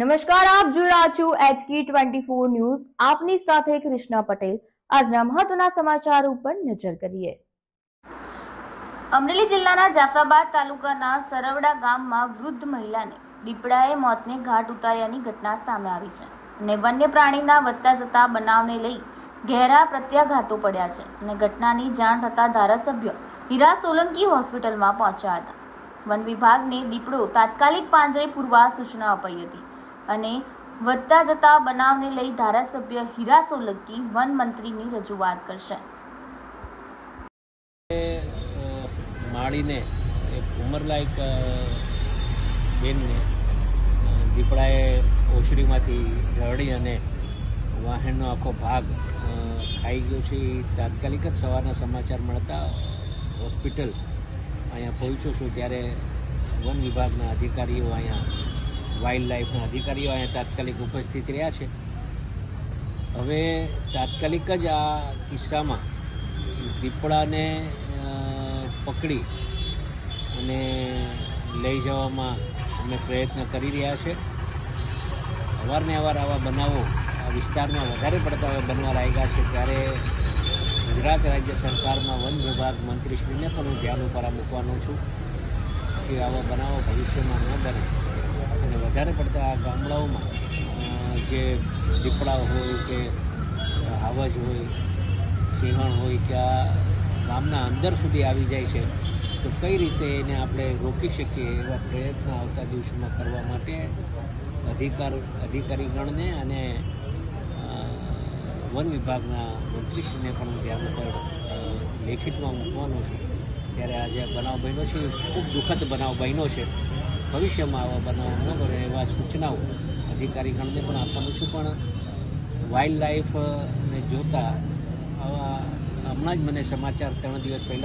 નમસ્કાર, આપ જોઈ રહ્યા છો એચકી ટ્વેન્ટી ફોર ન્યૂઝ આપની સાથે કૃષ્ણા પટેલ. આજના મહત્વના સમાચાર ઉપર નજર કરીએ. અમરેલી જિલ્લાના જાફરાબાદ તાલુકાના સરવડા ગામમાં વૃદ્ધ મહિલાને દીપડાએ મોતને ઘાટ ઉતાર્યાની ઘટના સામે આવી છે અને વન્ય પ્રાણીના વધતા જતા બનાવને લઈ ઘેરા પ્રત્યાઘાતો પડ્યા છે અને ઘટનાની જાણ થતાં ધારાસભ્ય હીરા સોલંકી હોસ્પિટલમાં પહોંચ્યા હતા. વન વિભાગને દીપડો તાત્કાલિક પાંજરે પૂરવા સૂચના અપાઈ હતી. અને વધતા જતા બનાવને લઈ ધારાસભ્ય હીરા સોલંકી વન મંત્રીની રજૂઆત કરશે. માળીને એક ઉંમરલાયક બેનને દીપડાએ ઓસરીમાંથી રડી અને વાહનનો આખો ભાગ ખાઈ ગયો છે. એ તાત્કાલિક જ સવારના સમાચાર મળતા હોસ્પિટલ અહીંયા પહોંચ્યો છું ત્યારે વન વિભાગના અધિકારીઓ અહીંયા વાઇલ્ડ લાઈફના અધિકારીઓ અહીંયા તાત્કાલિક ઉપસ્થિત રહ્યા છે. હવે તાત્કાલિક જ આ કિસ્સામાં દીપડાને પકડી અને લઈ જવામાં અમે પ્રયત્ન કરી રહ્યા છે. અવારને અવાર આવા બનાવો, આ વિસ્તારમાં વધારે પડતા હવે બનવા લાગ્યા છે ત્યારે ગુજરાત રાજ્ય સરકારમાં વન વિભાગ મંત્રીશ્રીને પણ હું ધ્યાન ઉપર મૂકવાનો છું કે આવા બનાવો ભવિષ્યમાં ન બને. વધારે પડતા આ ગામડાઓમાં જે દીપડાઓ હોય કે હાવજ હોય, સિંહણ હોય કે આ ગામના અંદર સુધી આવી જાય છે, તો કઈ રીતે એને આપણે રોકી શકીએ એવા પ્રયત્ન આવતા દિવસોમાં કરવા માટે અધિકાર, અધિકારીગણને અને વન વિભાગના મંત્રીશ્રીને પણ ધ્યાન ઉપર લેખિતમાં મૂકવાનો છું. ત્યારે આજે જે બનાવ બન્યો છે, ખૂબ દુઃખદ બનાવ બન્યો છે. ભવિષ્યમાં આવા બનાવો ન બને એવા સૂચનાઓ અધિકારીગણને પણ આપવાનું છું, પણ વાઇલ્ડ લાઈફને જોતા આવા હમણાં જ મને સમાચાર ત્રણ દિવસ પહેલાં